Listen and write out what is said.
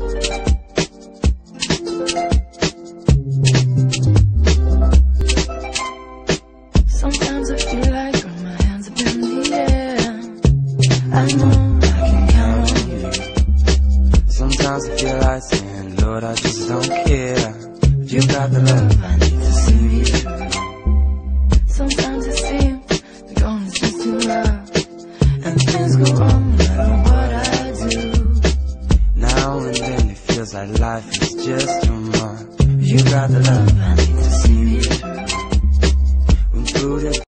Sometimes I feel like throwing my hands up in the air. I know I can count on you. Sometimes I feel like saying, Lord, I just don't care. If you got the love, I need to see me through. Sometimes it seems the going is just too rough, that life is just too much. You got the love I need to see me through.